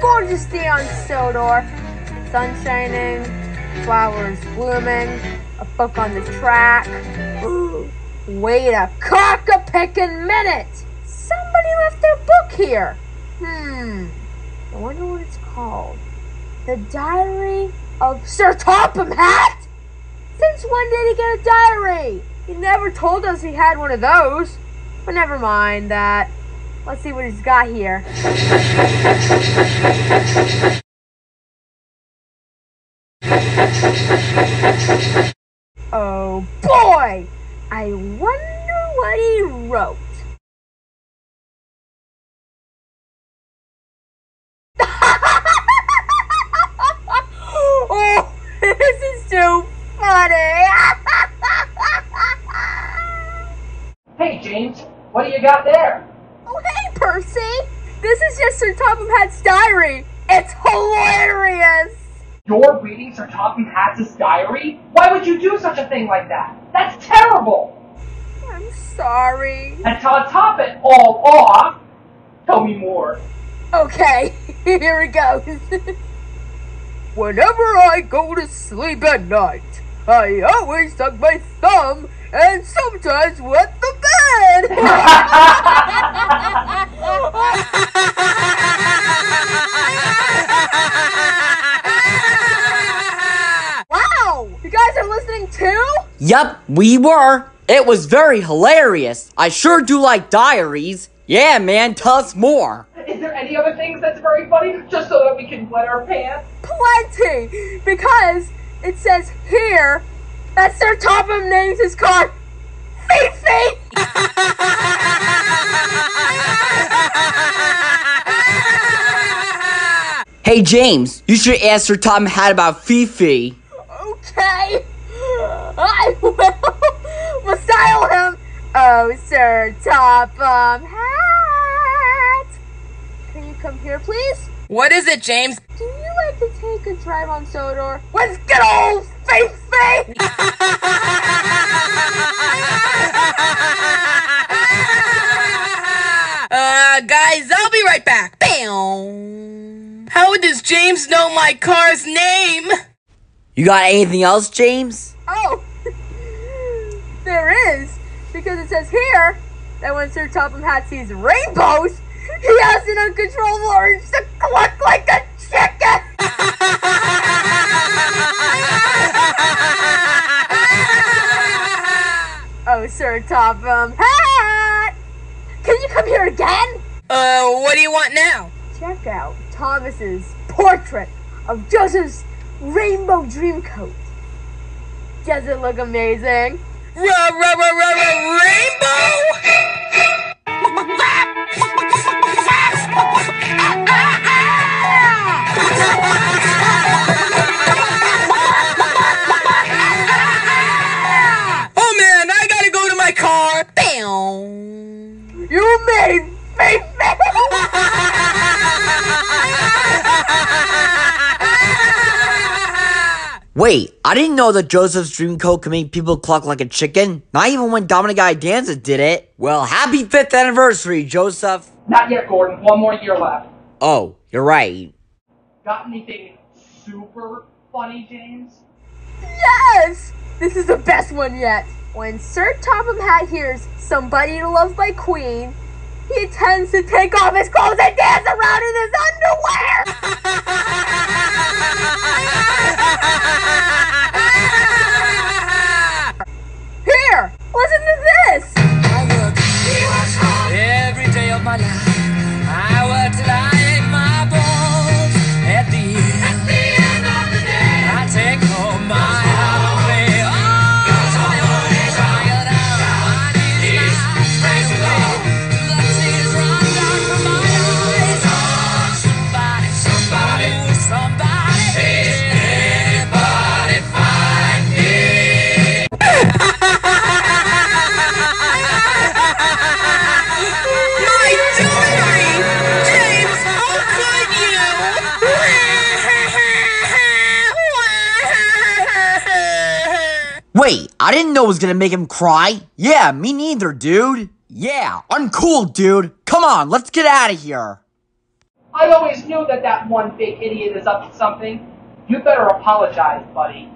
gorgeous day on Sodor. Sun shining, flowers blooming, a book on the track. Ooh, wait a cock a pickin' minute! Somebody left their book here. Hmm. I wonder what it's called. The Diary of Sir Topham Hatt? Since when did he get a diary? He never told us he had one of those. But never mind that. Let's see what he's got here. Oh boy! I wonder what he wrote. oh, this is too funny. Hey, James, what do you got there? oh, hey, Percy. This just Sir Topham diary. It's hilarious. You're reading Sir Topham Hatt's diary? Why would you do such a thing like that? That's terrible! I'm sorry. And to top it all off, tell me more. Okay, here it goes. Whenever I go to sleep at night, I always tuck my thumb and sometimes wet the bed. wow, you guys are listening too? Yup, we were. It was very hilarious. I sure do like diaries. Yeah, man, tell us more. Is there any other things that's very funny? Just so that we can wet our pants? Plenty, because it says here that Sir Topham names his car Fifi. Hey, James, you should ask Sir Tom Hat about Fifi. Okay, I will. We'll style him. Oh, Sir Topham Hatt. Can you come here, please? What is it, James? Do you like to take a drive on Sodor? Let's get old Fifi. Uh, guys, I'll be right back. Bam. How does James know my car's name? You got anything else, James? Oh, there is. Because it says here that when Sir Topham Hatt sees rainbows, he has an uncontrollable urge to cluck like a chicken. oh, Sir Topham Hatt! Can you come here again? Uh, what do you want now? Check out Thomas's portrait of Joseph's rainbow dream coat. Does it look amazing? Ra ra ra ra ra rainbow? Oh man, I gotta go to my car. Bam. You made Fifi! Wait, I didn't know that Joseph's dream coat could make people cluck like a chicken. Not even when Dominick Iadanza did it. Well, happy fifth anniversary, Joseph. Not yet, Gordon. One more year left. Oh, you're right. Got anything super funny, James? yes! This is the best one yet. When Sir Topham Hatt hears Somebody to Love by Queen, he tends to take off his clothes and dance around in his underwear! I didn't know it was gonna make him cry. Yeah, me neither, dude. Yeah, uncool, dude. Come on, let's get out of here. I always knew that that one big idiot is up to something. You better apologize, buddy.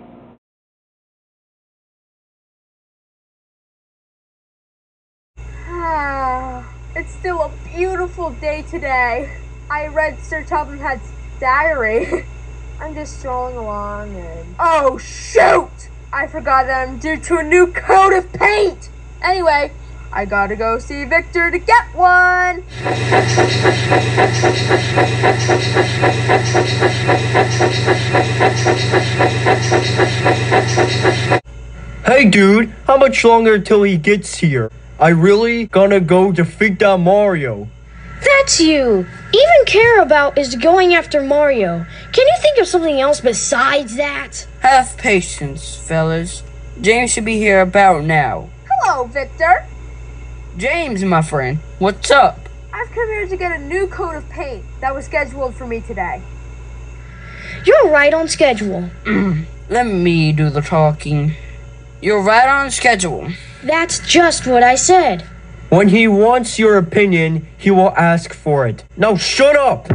Ah, it's still a beautiful day today. I read Sir Topham Hatt's diary. I'm just strolling along and. Oh, shoot! I forgot that I'm due to a new coat of paint! Anyway, I gotta go see Victor to get one! Hey dude, how much longer till he gets here? I really gonna go defeat that Mario. That's you! Even care about is going after Mario. Can you think of something else besides that? Have patience, fellas. James should be here about now. Hello, Victor! James, my friend, what's up? I've come here to get a new coat of paint that was scheduled for me today. You're right on schedule. Let me do the talking. You're right on schedule. That's just what I said. When he wants your opinion, he will ask for it. Now shut up!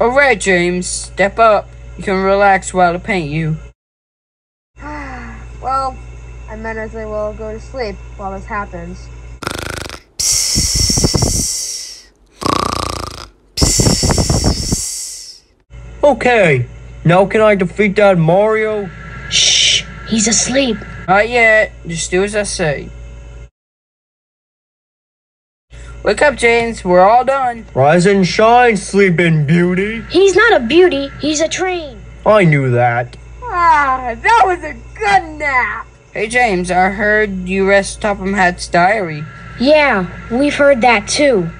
Alright, James, step up. You can relax while I paint you. Well, I might as well go to sleep while this happens. Okay, now can I defeat that Mario? Shh, he's asleep. Not yet. Just do as I say. Wake up, James. We're all done. Rise and shine, sleeping beauty. He's not a beauty, he's a train. I knew that. Ah, that was a good nap! Hey, James, I heard you read Topham Hatt's diary. Yeah, we've heard that too.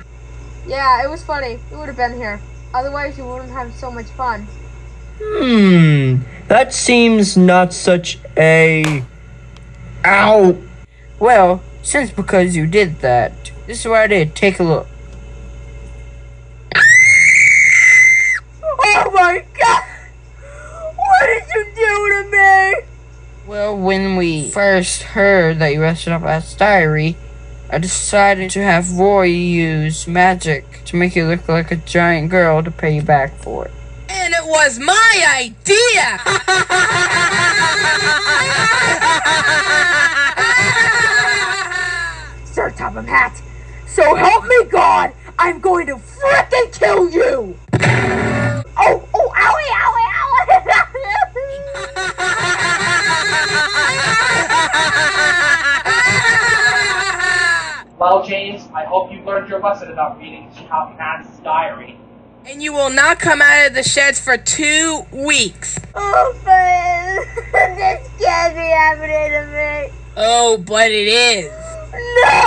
Yeah, it was funny. You would have been here. Otherwise, you wouldn't have so much fun. Hmm, that seems not such a. Ow! Well, since because you did that, this is what I did. Take a look. Oh my god! What did you do to me? Well, when we first heard that you rested up at diary, I decided to have Roy use magic to make you look like a giant girl to pay you back for it. And it was my idea! Sir Topham Hatt, so help me God, I'm going to frickin' kill you! Oh, oh, owie, owie, owie! Well, James, I hope you learned your lesson about reading Top Hat's diary. and you will not come out of the sheds for two weeks. oh, but this can't be happening to me. Oh, but it is. No!